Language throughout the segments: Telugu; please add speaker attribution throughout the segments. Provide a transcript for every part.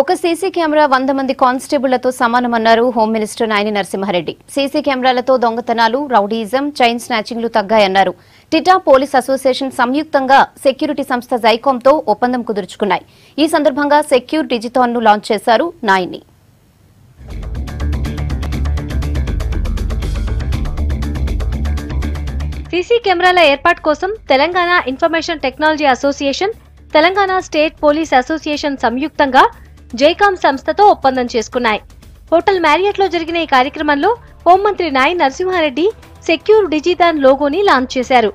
Speaker 1: ఒక సీసీ కెమెరా వంద మంది కానిస్టేబుళ్ళతో సమానమన్నారు home minister Nayani Narasimha Reddy. CC కెమెరాలతో దొంగతనాలు రౌడీజం చైన్ స్నాచింగ్లు తగ్గాయన్నారు. టిటా పోలీస్ అసోసియేషన్ సంయుక్తంగా సెక్యూరిటీ సంస్థ జైకాంతో ఒప్పందం కుదుర్చుకున్నాయి. ఈ సందర్భంగా సెక్యూర్ డిజిథాన్ను లాంచ్ చేశారు నాయని.
Speaker 2: సీసీ కెమెరాల ఏర్పాటు కోసం Telangana information technology association Telangana state police association సంయుక్తంగా జైకామ్ సంస్థతో ఒప్పందం చేసుకున్నాయి. హోటల్ మ్యారియట్లో జరిగిన ఈ కార్యక్రమంలో హోంమంత్రి నాయి నరసింహారెడ్డి సెక్యూర్ డిజిదాన్ లోగోని లాంచ్ చేశారు.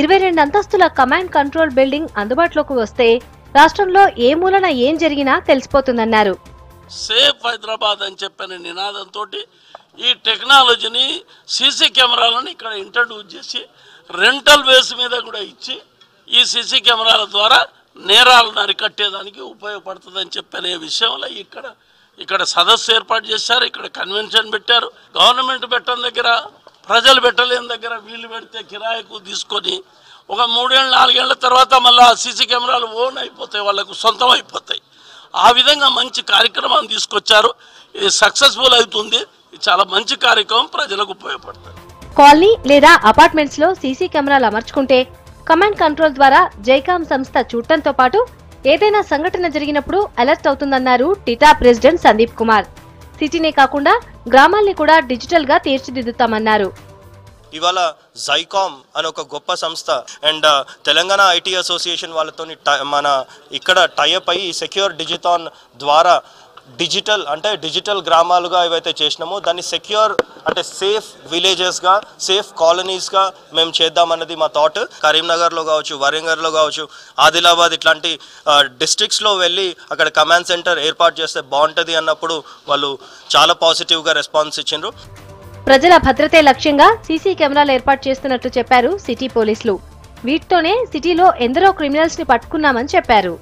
Speaker 2: ఇరవై రెండు అంతస్తుల కమాండ్ కంట్రోల్ బిల్డింగ్ అందుబాటులోకి వస్తే రాష్ట్రంలో ఏ మూలన ఏం జరిగినా తెలిసిపోతుందన్నారు.
Speaker 3: సేఫ్ హైదరాబాద్ అని చెప్పిన నినాదంతో ఈ టెక్నాలజీని సీసీ కెమెరాలను ఇక్కడ ఇంట్రడ్యూస్ చేసి రెంటల్ బేస్ మీద కూడా ఇచ్చి ఈ సీసీ కెమెరాల ద్వారా నేరాలను అరికట్టేదానికి ఉపయోగపడుతుందని చెప్పనే విషయంలో ఇక్కడ ఇక్కడ సదస్సు ఏర్పాటు చేశారు ఇక్కడ కన్వెన్షన్ పెట్టారు. గవర్నమెంట్ పెట్టని దగ్గర ప్రజలు పెట్టలేని దగ్గర వీళ్ళు పెడితే కిరాయికు తీసుకొని ఒక మూడేళ్ళు నాలుగేళ్ళ తర్వాత మళ్ళీ సీసీ కెమెరాలు ఓన్ అయిపోతాయి వాళ్ళకు సొంతం అయిపోతాయి. ఆ విధంగా మంచి కార్యక్రమాన్ని తీసుకొచ్చారు. ఇది సక్సెస్ఫుల్ అవుతుంది. ఇది చాలా మంచి కార్యక్రమం ప్రజలకు ఉపయోగపడుతుంది.
Speaker 2: కాలనీ లేదా అపార్ట్మెంట్స్లో సీసీ కెమెరాలు అమర్చుకుంటే కమాండ్ కంట్రోల్ ద్వారా జైకామ్ సంస్థ చూడటంతో పాటు ఏదైనా సంఘటన జరిగినప్పుడు అలర్ట్ అవుతుందన్నారు టిటా ప్రెసిడెంట్ సందీప్ కుమార్. సిటీనే కాకుండా గ్రామాల్ని కూడా డిజిటల్గా తీర్చిదిద్దుతామన్నారు.
Speaker 4: ఇవాళ జైకామ్ అని ఒక గొప్ప సంస్థ and uh, Telangana IT association వాళ్ళతో మన ఇక్కడ టైఅప్ అయ్యి సెక్యూర్ డిజిటాన్ ద్వారా డిజిటల్ అంటే డిజిటల్ గ్రామాలుగా ఏవైతే చేసినామో దాన్ని సెక్యూర్ అంటే సేఫ్ విలేజెస్గా సేఫ్ కాలనీస్గా మేము చేద్దామన్నది మా థాట్. కరీంనగర్లో కావచ్చు వరంగల్లో కావచ్చు ఆదిలాబాద్ ఇట్లాంటి డిస్ట్రిక్ట్స్లో వెళ్ళి అక్కడ కమాండ్ సెంటర్ ఏర్పాటు చేస్తే బాగుంటుంది అన్నప్పుడు వాళ్ళు చాలా పాజిటివ్గా రెస్పాన్స్ ఇచ్చిండ్రు.
Speaker 2: ప్రజల భద్రతే లక్ష్యంగా సీసీ కెమెరాలు ఏర్పాటు చేస్తున్నట్లు చెప్పారు సిటీ పోలీసులు. వీటితోనే సిటీలో ఎందరో క్రిమినల్స్ని పట్టుకున్నామని చెప్పారు.